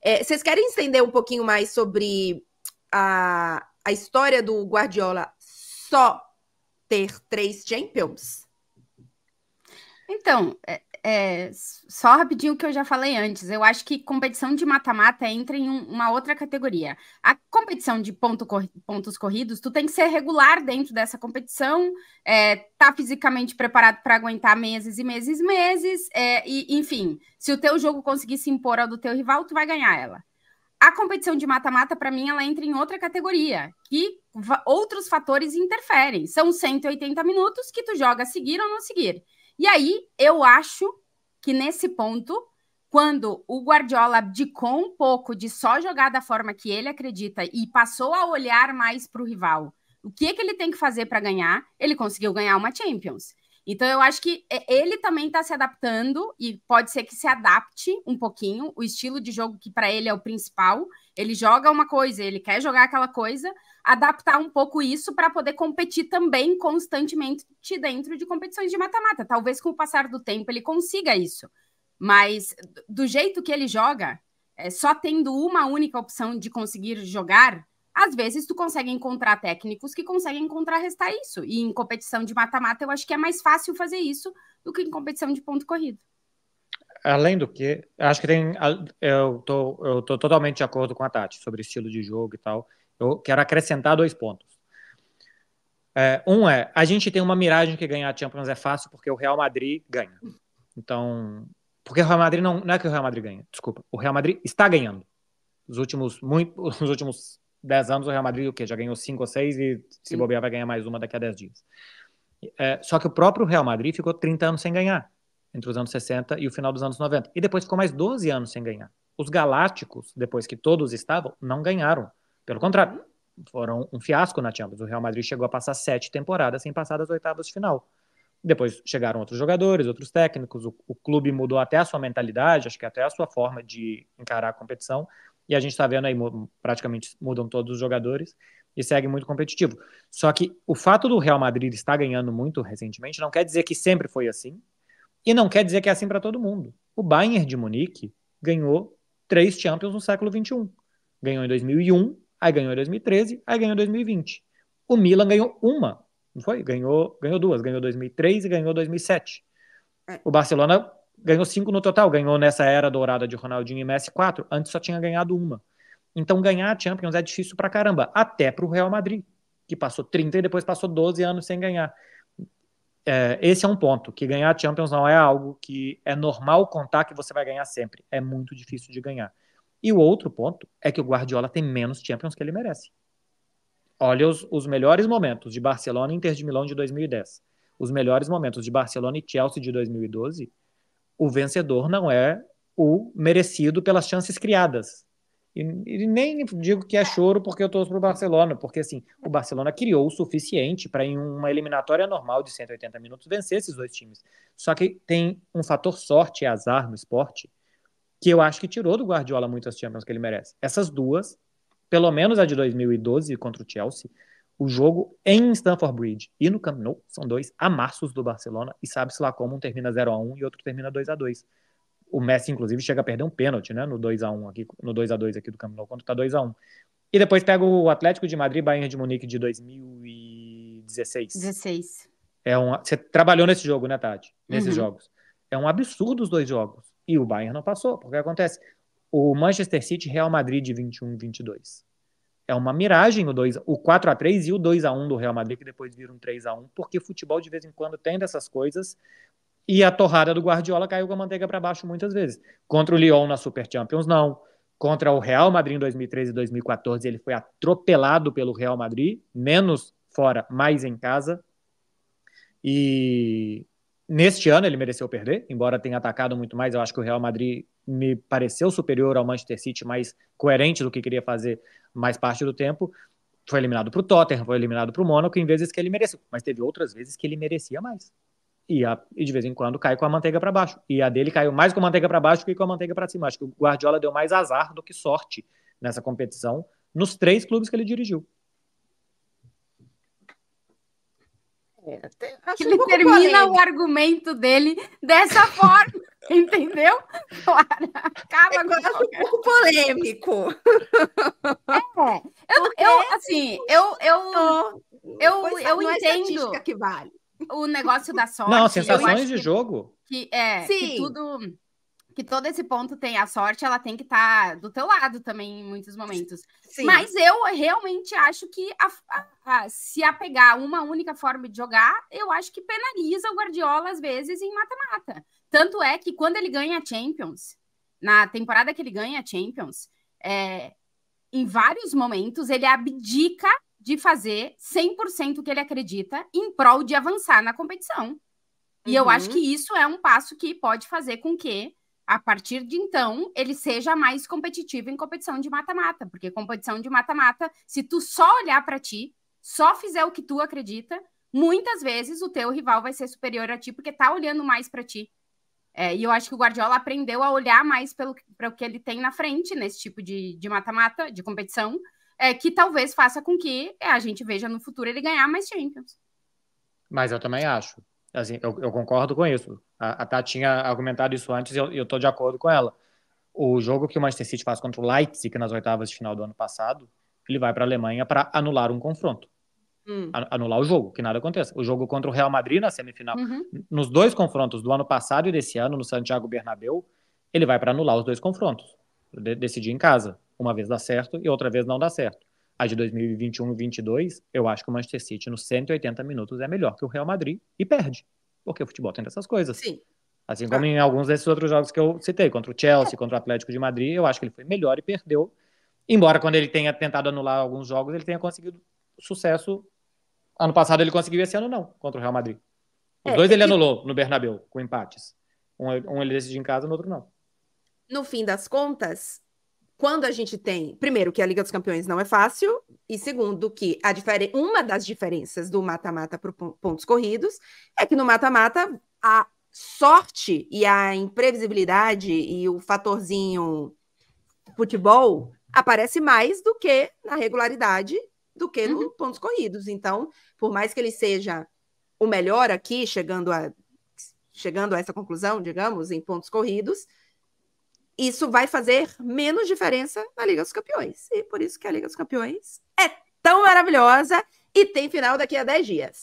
É, vocês querem entender um pouquinho mais sobre a, a história do Guardiola só ter três Champions? Então, é, é, só rapidinho o que eu já falei antes. Eu acho que competição de mata-mata entra em um, uma outra categoria. A competição de ponto, pontos corridos, tu tem que ser regular dentro dessa competição, é, tá fisicamente preparado para aguentar meses e meses e meses, é, e, enfim, se o teu jogo conseguir se impor ao do teu rival, tu vai ganhar ela. A competição de mata-mata, para mim, ela entra em outra categoria, que outros fatores interferem. São 180 minutos que tu joga a seguir ou não seguir. E aí, eu acho que nesse ponto, quando o Guardiola abdicou um pouco de só jogar da forma que ele acredita e passou a olhar mais para o rival, o que, que ele tem que fazer para ganhar? Ele conseguiu ganhar uma Champions. Então, eu acho que ele também está se adaptando e pode ser que se adapte um pouquinho o estilo de jogo que para ele é o principal. Ele joga uma coisa, ele quer jogar aquela coisa, adaptar um pouco isso para poder competir também constantemente dentro de competições de mata-mata. Talvez com o passar do tempo ele consiga isso, mas do jeito que ele joga, é, só tendo uma única opção de conseguir jogar, às vezes tu consegue encontrar técnicos que conseguem contrarrestar isso. E em competição de mata-mata, eu acho que é mais fácil fazer isso do que em competição de ponto corrido. Além do que, acho que tem. Eu tô, eu tô totalmente de acordo com a Tati sobre estilo de jogo e tal. Eu quero acrescentar dois pontos. É, um é, a gente tem uma miragem que ganhar a Champions é fácil porque o Real Madrid ganha. Então, porque o Real Madrid não, não é que o Real Madrid ganha, desculpa. O Real Madrid está ganhando. Os últimos, muito, os últimos 10 anos, o Real Madrid o quê? já ganhou 5 ou 6 e se bobear vai ganhar mais uma daqui a 10 dias. É, só que o próprio Real Madrid ficou 30 anos sem ganhar, entre os anos 60 e o final dos anos 90. E depois ficou mais 12 anos sem ganhar. Os Galácticos, depois que todos estavam, não ganharam. Pelo contrário, foram um fiasco na Champions. O Real Madrid chegou a passar sete temporadas sem passar das oitavas de final. Depois chegaram outros jogadores, outros técnicos, o, o clube mudou até a sua mentalidade, acho que até a sua forma de encarar a competição e a gente está vendo aí praticamente mudam todos os jogadores e segue muito competitivo. Só que o fato do Real Madrid estar ganhando muito recentemente não quer dizer que sempre foi assim e não quer dizer que é assim para todo mundo. O Bayern de Munique ganhou três Champions no século 21. Ganhou em 2001, aí ganhou em 2013, aí ganhou em 2020. O Milan ganhou uma, não foi? Ganhou, ganhou duas, ganhou 2003 e ganhou 2007. É. O Barcelona ganhou cinco no total, ganhou nessa era dourada de Ronaldinho e Messi quatro, antes só tinha ganhado uma. Então ganhar a Champions é difícil pra caramba, até pro Real Madrid, que passou 30 e depois passou 12 anos sem ganhar. É, esse é um ponto, que ganhar a Champions não é algo que é normal contar que você vai ganhar sempre. É muito difícil de ganhar. E o outro ponto é que o Guardiola tem menos Champions que ele merece. Olha os, os melhores momentos de Barcelona e Inter de Milão de 2010. Os melhores momentos de Barcelona e Chelsea de 2012 o vencedor não é o merecido pelas chances criadas. E, e nem digo que é choro porque eu torço para o Barcelona, porque assim, o Barcelona criou o suficiente para em uma eliminatória normal de 180 minutos vencer esses dois times. Só que tem um fator sorte e azar no esporte que eu acho que tirou do Guardiola muitas Champions que ele merece. Essas duas, pelo menos a de 2012 contra o Chelsea, o jogo em Stamford Bridge e no Camp Nou são dois amassos do Barcelona e sabe-se lá como um termina 0 a 1 e outro termina 2 a 2 O Messi, inclusive, chega a perder um pênalti, né? No 2 a 1 aqui, no 2 a 2 aqui do Camp Nou, quando tá 2 a 1 E depois pega o Atlético de Madrid Bayern de Munique de 2016. 16. É um, você trabalhou nesse jogo, né, Tati? Nesses uhum. jogos. É um absurdo os dois jogos. E o Bayern não passou. Porque acontece? O Manchester City Real Madrid de 21 22 é uma miragem o, 2, o 4 a 3 e o 2 a 1 do Real Madrid, que depois vira um 3 a 1 porque futebol de vez em quando tem dessas coisas. E a torrada do Guardiola caiu com a manteiga para baixo muitas vezes. Contra o Lyon na Super Champions, não. Contra o Real Madrid em 2013 e 2014, ele foi atropelado pelo Real Madrid, menos fora, mais em casa. E neste ano ele mereceu perder, embora tenha atacado muito mais. Eu acho que o Real Madrid me pareceu superior ao Manchester City, mais coerente do que queria fazer mais parte do tempo. Foi eliminado para o Tottenham, foi eliminado para o Mônaco, em vezes que ele mereceu. Mas teve outras vezes que ele merecia mais. E, a, e de vez em quando cai com a manteiga para baixo. E a dele caiu mais com a manteiga para baixo que com a manteiga para cima. Acho que o Guardiola deu mais azar do que sorte nessa competição nos três clubes que ele dirigiu. É, ele um termina o argumento dele dessa forma. Entendeu? Claro, acaba é com um pouco polêmico. É, eu, eu assim, eu eu, eu, eu é entendo que vale. o negócio da sorte. Não, sensações de que, jogo. Que, é, Sim. que tudo que todo esse ponto tem a sorte, ela tem que estar tá do teu lado também em muitos momentos. Sim. Mas eu realmente acho que a, a, a, se apegar uma única forma de jogar, eu acho que penaliza o Guardiola às vezes em mata-mata. Tanto é que quando ele ganha a Champions, na temporada que ele ganha a Champions, é, em vários momentos ele abdica de fazer 100% o que ele acredita em prol de avançar na competição. E uhum. eu acho que isso é um passo que pode fazer com que a partir de então, ele seja mais competitivo em competição de mata-mata, porque competição de mata-mata, se tu só olhar para ti, só fizer o que tu acredita, muitas vezes o teu rival vai ser superior a ti, porque tá olhando mais para ti. É, e eu acho que o Guardiola aprendeu a olhar mais para o que ele tem na frente nesse tipo de mata-mata, de, de, competição, é, que talvez faça com que é, a gente veja no futuro ele ganhar mais Champions. Mas eu também acho. Assim, eu, eu concordo com isso. A, a Tati tinha argumentado isso antes e eu estou de acordo com ela. O jogo que o Manchester City faz contra o Leipzig nas oitavas de final do ano passado, ele vai para a Alemanha para anular um confronto. Hum. Anular o jogo, que nada aconteça. O jogo contra o Real Madrid na semifinal. Uhum. Nos dois confrontos do ano passado e desse ano, no Santiago Bernabéu, ele vai para anular os dois confrontos. De decidir em casa. Uma vez dá certo e outra vez não dá certo. A de 2021 e 2022, eu acho que o Manchester City nos 180 minutos é melhor que o Real Madrid e perde. Porque o futebol tem dessas coisas. Sim. Assim como em alguns desses outros jogos que eu citei, contra o Chelsea, contra o Atlético de Madrid, eu acho que ele foi melhor e perdeu. Embora quando ele tenha tentado anular alguns jogos, ele tenha conseguido sucesso. Ano passado ele conseguiu, esse ano não, contra o Real Madrid. Os é, dois ele anulou no Bernabéu, com empates. Um, um ele decidiu em casa, no outro não. No fim das contas, quando a gente tem, primeiro, que a Liga dos Campeões não é fácil, e segundo, que a diferen... uma das diferenças do mata-mata para pontos corridos é que no mata-mata a sorte e a imprevisibilidade e o fatorzinho futebol aparece mais do que na regularidade do que uhum. nos pontos corridos. Então, por mais que ele seja o melhor aqui, chegando a chegando a essa conclusão, digamos, em pontos corridos, isso vai fazer menos diferença na Liga dos Campeões. E por isso que a Liga dos Campeões é tão maravilhosa e tem final daqui a 10 dias.